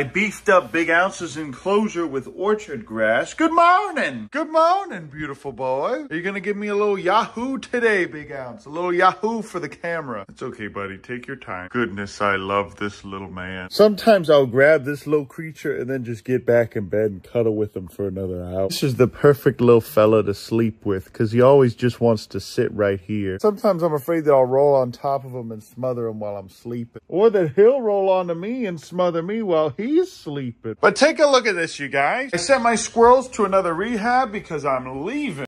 I beefed up Big Ounce's enclosure with orchard grass. Good morning. Good morning, beautiful boy. Are you to give me a little Yahoo today, Big Ounce? A little Yahoo for the camera. It's okay, buddy. Take your time. Goodness, I love this little man. Sometimes I'll grab this little creature and then just get back in bed and cuddle with him for another hour. This is the perfect little fella to sleep with because he always just wants to sit right here. Sometimes I'm afraid that I'll roll on top of him and smother him while I'm sleeping. Or that he'll roll onto me and smother me while he's sleeping. But take a look at this, you guys. I sent my squirrels to another rehab because I'm leaving.